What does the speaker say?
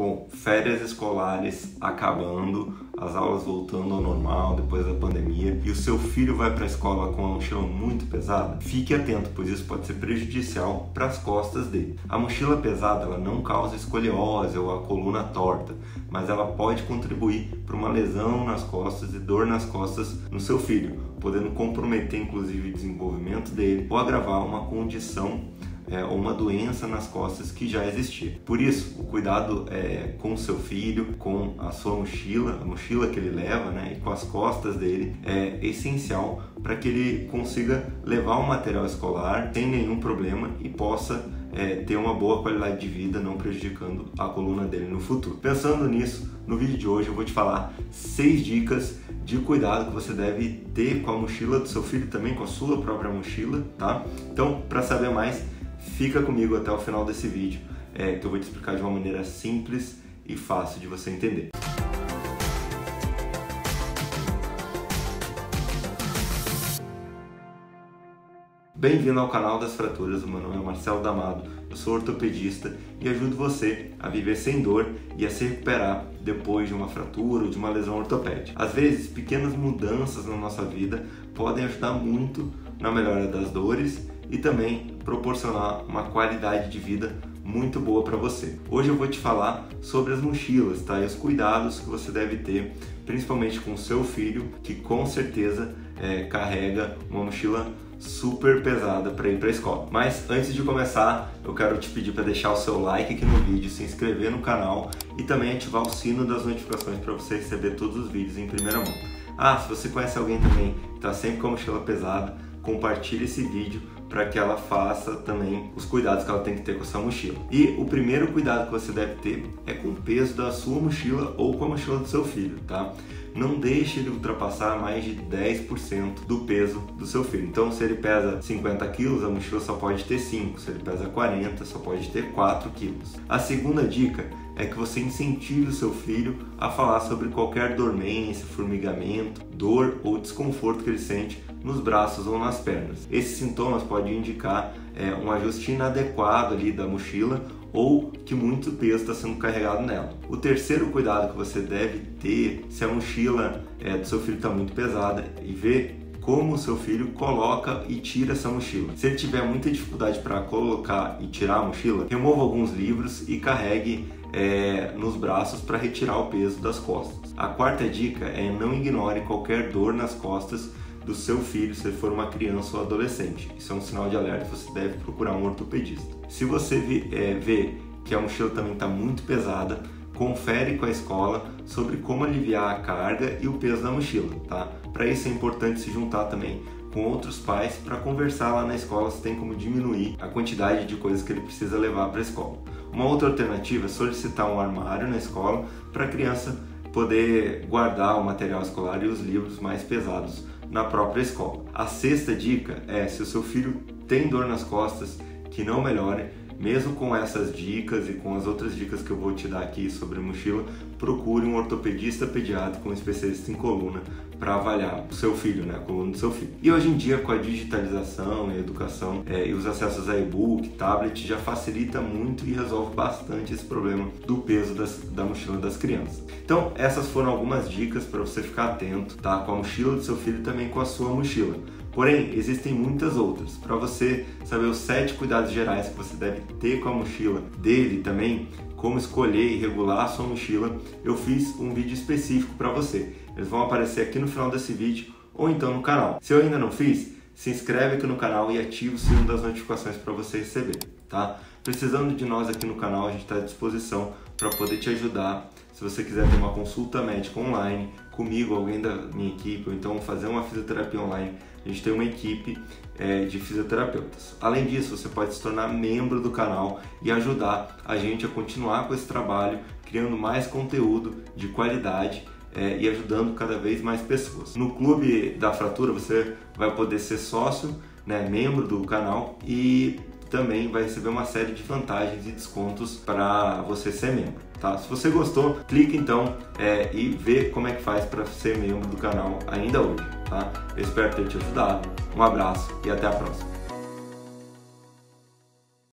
Bom, férias escolares acabando, as aulas voltando ao normal depois da pandemia e o seu filho vai para a escola com uma mochila muito pesada, fique atento, pois isso pode ser prejudicial para as costas dele. A mochila pesada ela não causa escoliose ou a coluna torta, mas ela pode contribuir para uma lesão nas costas e dor nas costas no seu filho, podendo comprometer inclusive o desenvolvimento dele ou agravar uma condição é, uma doença nas costas que já existia. Por isso, o cuidado é, com seu filho, com a sua mochila, a mochila que ele leva, né, e com as costas dele é essencial para que ele consiga levar o material escolar sem nenhum problema e possa é, ter uma boa qualidade de vida, não prejudicando a coluna dele no futuro. Pensando nisso, no vídeo de hoje eu vou te falar seis dicas de cuidado que você deve ter com a mochila do seu filho, também com a sua própria mochila, tá? Então, para saber mais, Fica comigo até o final desse vídeo, é, que eu vou te explicar de uma maneira simples e fácil de você entender. Bem-vindo ao canal das fraturas, meu nome é Marcelo Damado, eu sou ortopedista e ajudo você a viver sem dor e a se recuperar depois de uma fratura ou de uma lesão ortopédica. Às vezes, pequenas mudanças na nossa vida podem ajudar muito na melhora das dores e também proporcionar uma qualidade de vida muito boa para você. Hoje eu vou te falar sobre as mochilas, tá? E os cuidados que você deve ter, principalmente com o seu filho, que com certeza é, carrega uma mochila super pesada para ir para a escola. Mas antes de começar, eu quero te pedir para deixar o seu like aqui no vídeo, se inscrever no canal e também ativar o sino das notificações para você receber todos os vídeos em primeira mão. Ah, se você conhece alguém também que está sempre com a mochila pesada, compartilhe esse vídeo para que ela faça também os cuidados que ela tem que ter com essa mochila. E o primeiro cuidado que você deve ter é com o peso da sua mochila ou com a mochila do seu filho, tá? Não deixe ele ultrapassar mais de 10% do peso do seu filho. Então, se ele pesa 50 quilos, a mochila só pode ter 5. Se ele pesa 40, só pode ter 4 quilos. A segunda dica é que você incentive o seu filho a falar sobre qualquer dormência, formigamento, dor ou desconforto que ele sente nos braços ou nas pernas. Esses sintomas podem indicar é, um ajuste inadequado ali da mochila ou que muito peso está sendo carregado nela. O terceiro cuidado que você deve ter se a mochila é, do seu filho está muito pesada e ver como o seu filho coloca e tira essa mochila. Se ele tiver muita dificuldade para colocar e tirar a mochila, remova alguns livros e carregue é, nos braços para retirar o peso das costas. A quarta dica é não ignore qualquer dor nas costas do seu filho se for uma criança ou adolescente. Isso é um sinal de alerta, você deve procurar um ortopedista. Se você é, vê que a mochila também está muito pesada, confere com a escola sobre como aliviar a carga e o peso da mochila, tá? Para isso é importante se juntar também com outros pais para conversar lá na escola se tem como diminuir a quantidade de coisas que ele precisa levar para a escola. Uma outra alternativa é solicitar um armário na escola para a criança poder guardar o material escolar e os livros mais pesados na própria escola. A sexta dica é: se o seu filho tem dor nas costas que não melhore, mesmo com essas dicas e com as outras dicas que eu vou te dar aqui sobre mochila, procure um ortopedista pediátrico, um especialista em coluna, para avaliar o seu filho, né, a coluna do seu filho. E hoje em dia, com a digitalização e a educação é, e os acessos a e-book, tablet, já facilita muito e resolve bastante esse problema do peso das, da mochila das crianças. Então, essas foram algumas dicas para você ficar atento, tá, com a mochila do seu filho e também com a sua mochila. Porém, existem muitas outras. Para você saber os sete cuidados gerais que você deve ter com a mochila dele também, como escolher e regular a sua mochila, eu fiz um vídeo específico para você. Eles vão aparecer aqui no final desse vídeo ou então no canal. Se eu ainda não fiz, se inscreve aqui no canal e ativa o sino das notificações para você receber, tá? Precisando de nós aqui no canal, a gente está à disposição para poder te ajudar. Se você quiser ter uma consulta médica online comigo, alguém da minha equipe, ou então fazer uma fisioterapia online, a gente tem uma equipe é, de fisioterapeutas. Além disso, você pode se tornar membro do canal e ajudar a gente a continuar com esse trabalho, criando mais conteúdo de qualidade é, e ajudando cada vez mais pessoas. No Clube da Fratura você vai poder ser sócio, né, membro do canal e também vai receber uma série de vantagens e descontos para você ser membro. Tá? Se você gostou, clique então é, e vê como é que faz para ser membro do canal ainda hoje. Tá? Eu espero ter te ajudado. Um abraço e até a próxima.